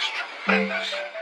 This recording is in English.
is tremendous.